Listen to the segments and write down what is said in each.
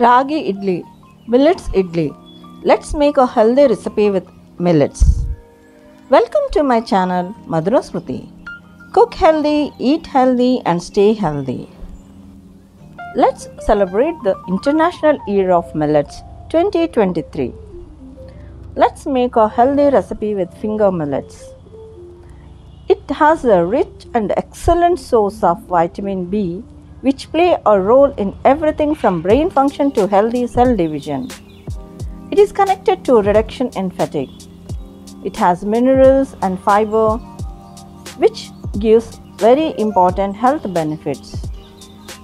Ragi idli, millets idli. Let's make a healthy recipe with millets. Welcome to my channel Madhura. Cook healthy, eat healthy, and stay healthy. Let's celebrate the International Year of Millets 2023. Let's make a healthy recipe with finger millets. It has a rich and excellent source of vitamin B, which play a role in everything from brain function to healthy cell division. It is connected to reduction in fatigue. It has minerals and fiber, which gives very important health benefits.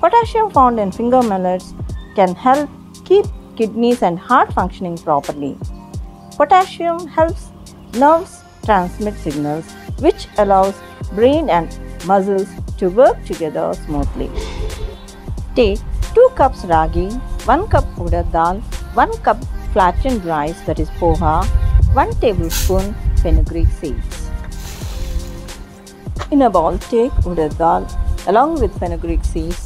Potassium found in finger millets can help keep kidneys and heart functioning properly. Potassium helps nerves transmit signals which allows brain and muscles to work together smoothly. Take 2 cups ragi, 1 cup urad dal, 1 cup flattened rice that is poha, 1 tablespoon fenugreek seeds. In a bowl take urad dal along with fenugreek seeds,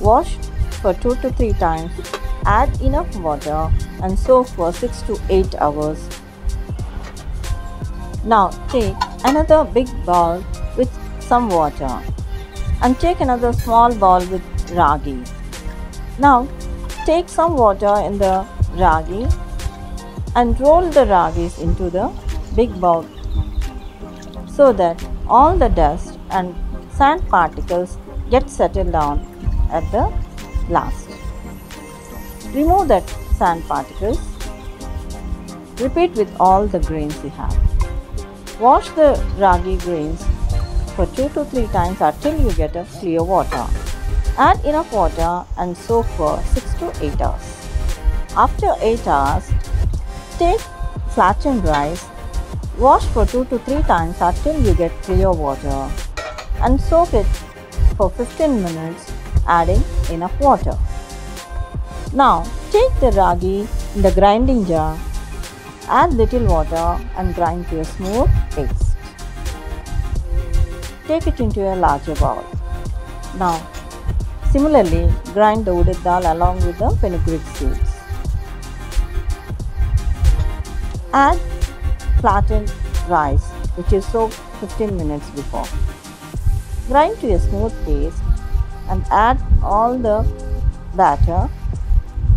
wash for 2 to 3 times, add enough water and soak for 6 to 8 hours. Now take another big bowl with some water and take another small bowl with ragi. Now take some water in the ragi and roll the ragis into the big bowl so that all the dust and sand particles get settled down at the last. Remove that sand particles. Repeat with all the grains you have. Wash the ragi grains for 2 to 3 times until you get a clear water. Add enough water and soak for 6 to 8 hours. After 8 hours, take flattened rice, wash for 2 to 3 times until you get clear water and soak it for 15 minutes adding enough water. Now take the ragi in the grinding jar Add little water and grind to a smooth paste. Take it into a larger bowl. Now, similarly, grind the urad dal along with the fenugreek seeds. Add flattened rice, which is soaked 15 minutes before. Grind to a smooth paste and add all the batter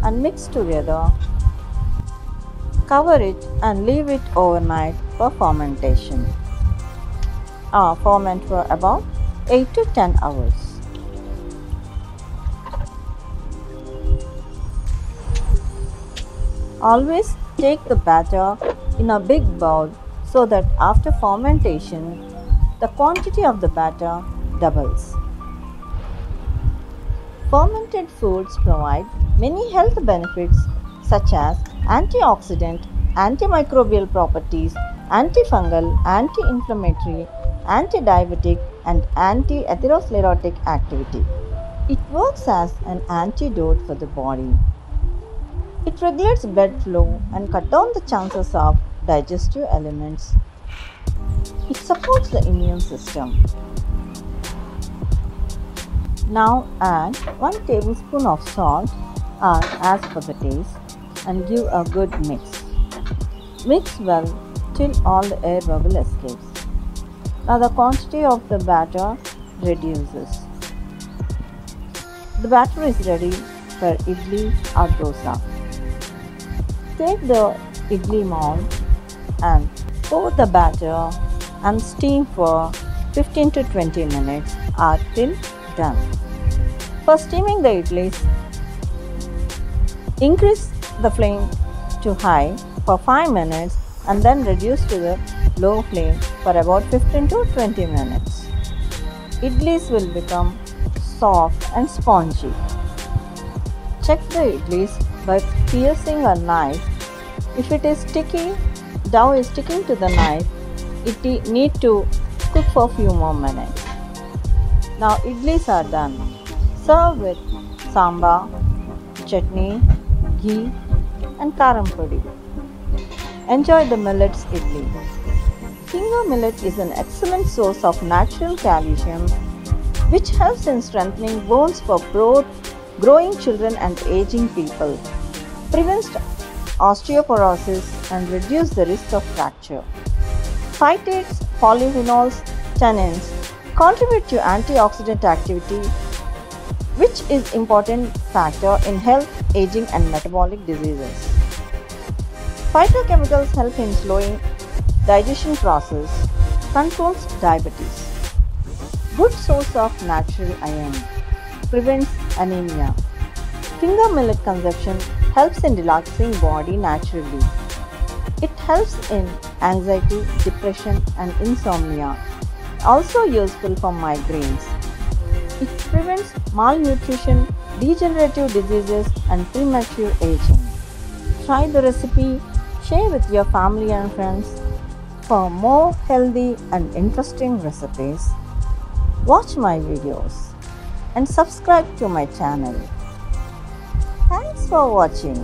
and mix together Cover it and leave it overnight for fermentation. Uh, ferment for about 8 to 10 hours. Always take the batter in a big bowl so that after fermentation, the quantity of the batter doubles. Fermented foods provide many health benefits such as antioxidant, antimicrobial properties, antifungal, anti-inflammatory, anti-diabetic and anti-atherosclerotic activity. It works as an antidote for the body. It regulates blood flow and cut down the chances of digestive elements. It supports the immune system. Now add 1 tablespoon of salt or as per the taste and give a good mix. Mix well till all the air bubble escapes. Now the quantity of the batter reduces. The batter is ready for idli or dosa. Take the idli mold and pour the batter and steam for 15 to 20 minutes or till done. For steaming the idlis, increase the flame to high for 5 minutes and then reduce to the low flame for about 15 to 20 minutes. Idlis will become soft and spongy. Check the idlis by piercing a knife. If it is sticky, dough is sticking to the knife, it need to cook for a few more minutes. Now idlis are done. Serve with sambar, chutney, ghee and karam pudi. Enjoy the millets idli. Finger millet is an excellent source of natural calcium which helps in strengthening bones for growth growing children and aging people, prevents osteoporosis and reduces the risk of fracture. Phytates, polyphenols, tannins contribute to antioxidant activity which is important factor in health, aging and metabolic diseases. Phytochemicals help in slowing digestion process, controls diabetes. Good source of natural iron, prevents anemia. Finger millet consumption helps in relaxing body naturally. It helps in anxiety, depression and insomnia. Also useful for migraines. It prevents malnutrition, degenerative diseases and premature aging. Try the recipe, share with your family and friends. For more healthy and interesting recipes, watch my videos and subscribe to my channel. Thanks for watching.